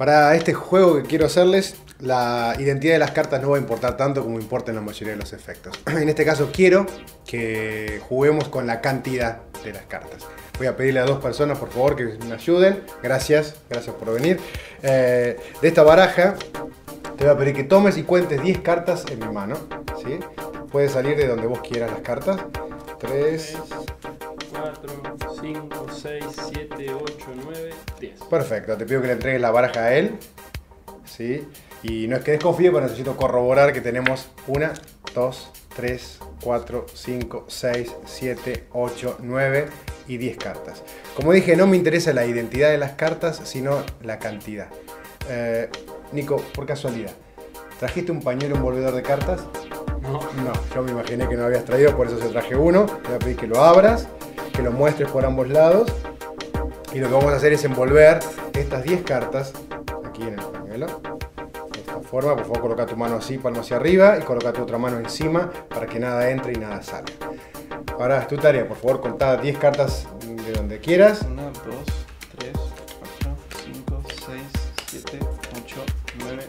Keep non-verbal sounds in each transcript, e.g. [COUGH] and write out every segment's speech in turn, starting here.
Para este juego que quiero hacerles, la identidad de las cartas no va a importar tanto como importa en la mayoría de los efectos. [CLEARS THROAT] En este caso quiero que juguemos con la cantidad de las cartas. Voy a pedirle a dos personas, por favor, que me ayuden. Gracias, gracias por venir. Eh, de esta baraja, te voy a pedir que tomes y cuentes 10 cartas en mi mano. ¿sí? Puedes salir de donde vos quieras las cartas. 3, 4, 5, 6, 7, 8, 9, 10. Perfecto, te pido que le entregues la baraja a él. ¿sí? Y no es que desconfíe, pero necesito corroborar que tenemos una, dos, tres, cuatro, cinco, seis, siete, ocho, nueve y 10 cartas. Como dije, no me interesa la identidad de las cartas, sino la cantidad. Eh, Nico, por casualidad, ¿trajiste un pañuelo envolvedor de cartas? No. No, yo me imaginé que no habías traído, por eso se traje uno. Te voy a pedir que lo abras, que lo muestres por ambos lados. Y lo que vamos a hacer es envolver estas 10 cartas aquí en el pañuelo. De esta forma, por favor, coloca tu mano así, palmo hacia arriba y coloca tu otra mano encima para que nada entre y nada salga. Ahora es tu tarea, por favor, contá 10 cartas de donde quieras. 1, 2, 3, 4, 5, 6, 7, 8, 9,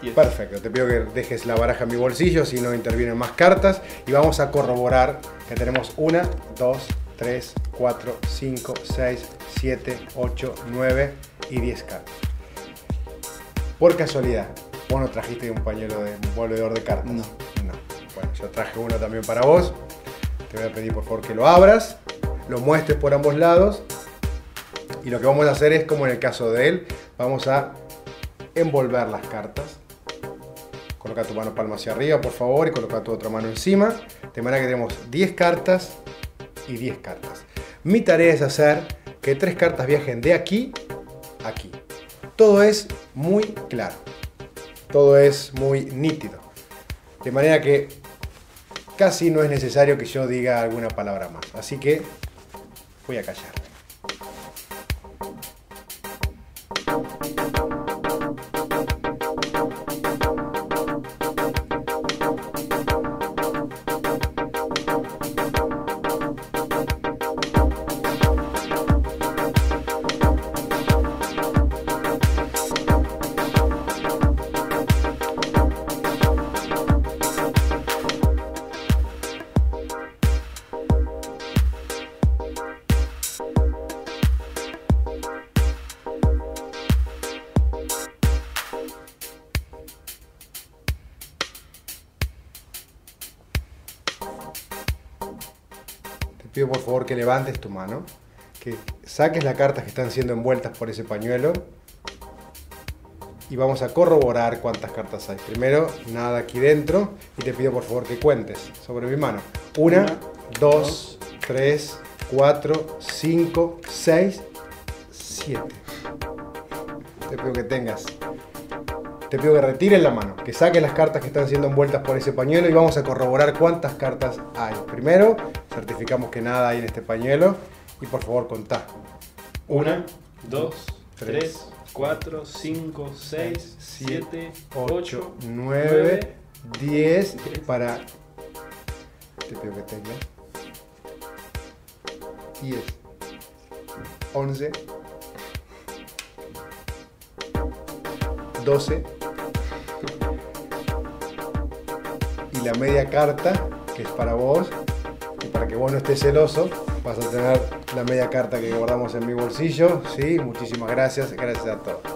10. Perfecto, te pido que dejes la baraja en mi bolsillo si no intervienen más cartas y vamos a corroborar que tenemos 1, 2, 3, 4, 5, 6, 7, 8, 9 y 10 cartas. Por casualidad, vos no trajiste un pañuelo de envolvedor de cartas. No. No. Bueno, yo traje uno también para vos. Te voy a pedir por favor que lo abras, lo muestres por ambos lados y lo que vamos a hacer es como en el caso de él, vamos a envolver las cartas. Coloca tu mano palma hacia arriba, por favor, y coloca tu otra mano encima. De manera que tenemos 10 cartas y 10 cartas. Mi tarea es hacer que tres cartas viajen de aquí a aquí. Todo es muy claro. Todo es muy nítido. De manera que casi no es necesario que yo diga alguna palabra más. Así que voy a callarme. Pido por favor que levantes tu mano, que saques las cartas que están siendo envueltas por ese pañuelo y vamos a corroborar cuántas cartas hay. Primero, nada aquí dentro y te pido por favor que cuentes sobre mi mano. Una, Una, dos, tres, cuatro, cinco, seis, siete. Te pido que tengas. Te pido que retires la mano, que saques las cartas que están siendo envueltas por ese pañuelo y vamos a corroborar cuántas cartas hay. Primero, certificamos que nada hay en este pañuelo y por favor contá. 1, 2, tres, 3, 4, 5, 6, 7, 8, 8, 9, 10 diez. para... Te pido que tengas. 10, 11, 12 y la media carta que es para vos y para que vos no estés celoso vas a tener la media carta que guardamos en mi bolsillo. Sí muchísimas gracias gracias a todos